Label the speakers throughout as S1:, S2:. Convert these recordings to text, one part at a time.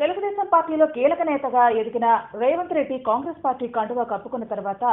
S1: తెలుగుదేశం పార్టీలో కీలక నేతగా ఎదిగిన రేవంత్ రెడ్డి కాంగ్రెస్ పార్టీ కండువా కప్పుకున్న తర్వాత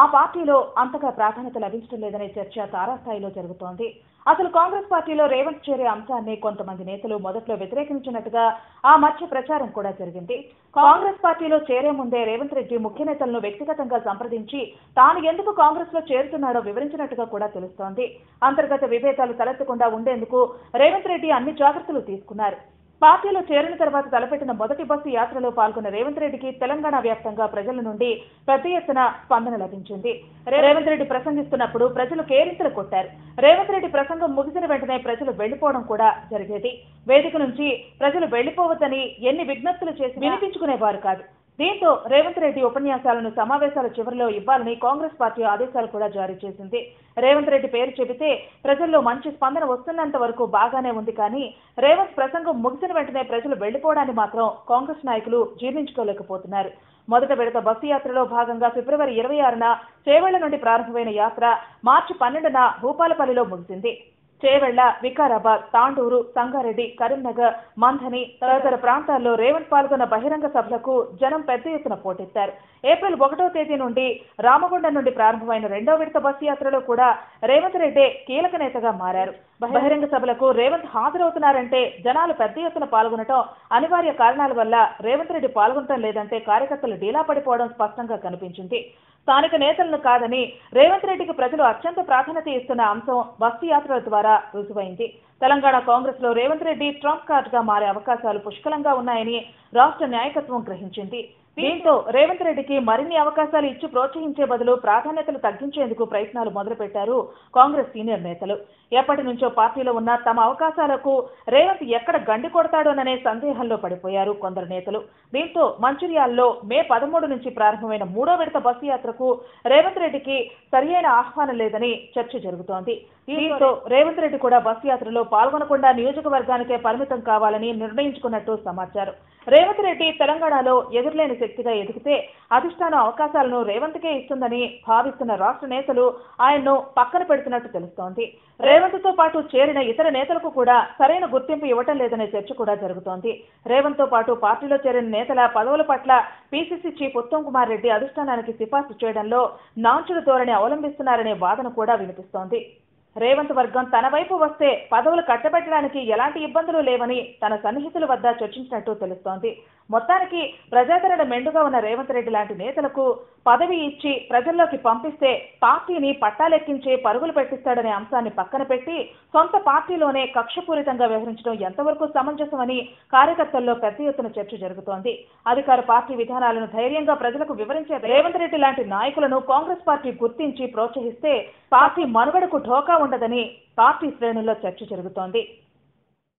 S1: ఆ పార్టీలో అంతగా ప్రాధాన్యత లభించడం లేదనే చర్చ తారాస్థాయిలో జరుగుతోంది. అసలు కాంగ్రెస్ పార్టీలో రేవంత్ చేరే అంశాన్ని కొంతమంది నేతలు మొదట్లో వ్యతిరేకించినట్టుగా ఆ మధ్య ప్రచారం కూడా జరిగింది. కాంగ్రెస్ పార్టీలో చేరే ముందే రేవంత్ రెడ్డి ముఖ్య నేతలను వ్యక్తిగతంగా సంప్రదించి తాను ఎందుకు కాంగ్రెస్లో చేరుతున్నాడో వివరించినట్టుగా కూడా తెలుస్తోంది. అంతర్గత విభేదాలు తలెత్తకుండా ఉండేందుకు రేవంత్ రెడ్డి అన్ని జాగ్రత్తలు తీసుకున్నారు. పార్టీలో చేరిన తర్వాత తలపెట్టిన మొదటి బస్సు యాత్రలో పాల్గొన్న రేవంత్ రెడ్డికి తెలంగాణ వ్యాప్తంగా ప్రజల నుండి పెద్ద ఎత్తున స్పందన లభించింది. రేవంత్ రెడ్డి ప్రసంగిస్తున్నప్పుడు ప్రజలు కేరింతలు కొట్టారు. రేవంత్ రెడ్డి ప్రసంగం ముగిసిన వెంటనే ప్రజలు వెళ్ళిపోవడం కూడా జరిగేది. వేదిక నుంచి ప్రజలు వెళ్ళిపోవద్దని ఎన్ని విజ్ఞప్తులు చేసి వినిపించుకునేవారు కాదు. దీంతో రేవంత్ రెడ్డి ఉపన్యాసాలను సమావేశాల చివరిలో ఇవ్వాలని కాంగ్రెస్ పార్టీ ఆదేశాలు కూడా జారీ చేసింది. రేవంత్ రెడ్డి పేరు చెబితే ప్రజల్లో మంచి స్పందన వస్తున్నంత వరకు బాగానే ఉంది కానీ రేవంత్ ప్రసంగం ముగిసిన వెంటనే ప్రజలు వెళ్ళిపోవడాన్ని మాత్రం కాంగ్రెస్ నాయకులు జీర్ణించుకోలేకపోతున్నారు. మొదట విడత బస్సు యాత్రలో భాగంగా ఫిబ్రవరి ఇరవై ఆరున చేవేళ్ళ నుండి ప్రారంభమైన యాత్ర మార్చి పన్నెండున భూపాలపల్లిలో ముగిసింది. చేవెళ్ళ వికారాబాద్ తాండూరు సంగారెడ్డి కరీంనగర్ మంథని తదితర ప్రాంతాల్లో రేవంత్ పాల్గొన్న బహిరంగ సభలకు జనం పెద్ద ఎత్తున పోటెత్తారు. ఏప్రిల్ ఒకటో తేదీ నుండి రామగుండ నుండి ప్రారంభమైన రెండో విడత బస్సు యాత్రలో కూడా రేవంత్ రెడ్డి కీలక నేతగా మారారు. బహిరంగ సభలకు రేవంత్ హాజరవుతున్నారంటే జనాలు పెద్ద ఎత్తున పాల్గొనటం అనివార్య కారణాల వల్ల రేవంత్ రెడ్డి పాల్గొనటం లేదంటే కార్యకర్తలు డీలా పడిపోవడం స్పష్టంగా కనిపించింది. స్థానిక నేతలను కాదని రేవంత్ రెడ్డికి ప్రజలు అత్యంత ప్రాధాన్యత ఇస్తున్న అంశం బస్సు యాత్రల ద్వారా రుజువైంది. తెలంగాణ కాంగ్రెస్లో రేవంత్ రెడ్డి ట్రంప్ కార్డ్గా మారే అవకాశాలు పుష్కలంగా ఉన్నాయని రాష్ట్ర నాయకత్వం గ్రహించింది. దీంతో రేవంత్ రెడ్డికి మరిన్ని అవకాశాలు ఇచ్చి ప్రోత్సహించే బదులు ప్రాధాన్యతలు తగ్గించేందుకు ప్రయత్నాలు మొదలుపెట్టారు కాంగ్రెస్ సీనియర్ నేతలు. ఎప్పటి నుంచో పార్టీలో ఉన్న తమ అవకాశాలకు రేవంత్ ఎక్కడ గండి కొడతాడోననే సందేహంలో పడిపోయారు కొందరు నేతలు. దీంతో మంచిర్యాల్లో మే పదమూడు నుంచి ప్రారంభమైన మూడో విడత బస్సు యాత్రకు రేవంత్ రెడ్డికి సరియైన ఆహ్వానం లేదని చర్చ జరుగుతోంది. దీంతో రేవంత్ రెడ్డి కూడా బస్సు యాత్రలో పాల్గొనకుండా నియోజకవర్గానికే పరిమితం కావాలని నిర్ణయించుకున్నట్టు సమాచారం. రేవంత్ రెడ్డి తెలంగాణలో ఎదురులేని శక్తిగా ఎదిగితే అధిష్టానం అవకాశాలను రేవంత్కే ఇస్తుందని భావిస్తున్న రాష్ట్ర నేతలు ఆయన్ను పక్కన పెడుతున్నట్టు తెలుస్తోంది. రేవంత్తో పాటు చేరిన ఇతర నేతలకు కూడా సరైన గుర్తింపు ఇవ్వటం లేదనే చర్చ కూడా జరుగుతోంది. రేవంత్తో పాటు పార్టీలో చేరిన నేతల పదవుల పట్ల పీసీసీ చీఫ్ ఉత్తమ్ కుమార్ రెడ్డి అధిష్టానానికి సిఫార్సు చేయడంలో నాంచుడు ధోరణి అవలంబిస్తున్నారనే వాదన కూడా వినిపిస్తోంది. రేవంత్ వర్గం తన వైపు వస్తే పదవులు కట్టబెట్టడానికి ఎలాంటి ఇబ్బందులు లేవని తన సన్నిహితుల వద్ద చర్చించినట్టు తెలుస్తోంది. మొత్తానికి ప్రజాదరణ మెండుగా ఉన్న రేవంత్ రెడ్డి లాంటి నేతలకు పదవి ఇచ్చి ప్రజల్లోకి పంపిస్తే పార్టీని పట్టాలెక్కించి పరుగులు పెట్టిస్తాడనే అంశాన్ని పక్కన పెట్టి సొంత పార్టీలోనే కక్షపూరితంగా వ్యవహరించడం ఎంతవరకు సమంజసమని కార్యకర్తల్లో పెద్ద ఎత్తున చర్చ జరుగుతోంది. అధికార పార్టీ విధానాలను ధైర్యంగా ప్రజలకు వివరించే రేవంత్ రెడ్డి లాంటి నాయకులను కాంగ్రెస్ పార్టీ గుర్తించి ప్రోత్సహిస్తే పార్టీ మనుగడకు ఢోకా ఉండదని పార్టీ శ్రేణుల్లో చర్చ జరుగుతోంది.